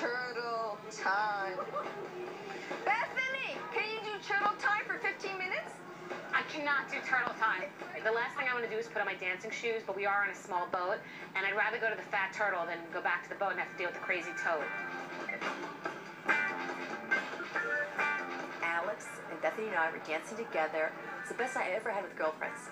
Turtle time. Bethany, can you do turtle time for 15 minutes? I cannot do turtle time. The last thing I want to do is put on my dancing shoes, but we are on a small boat, and I'd rather go to the fat turtle than go back to the boat and have to deal with the crazy toad. Alex and Bethany and I were dancing together. It's the best I ever had with girlfriends.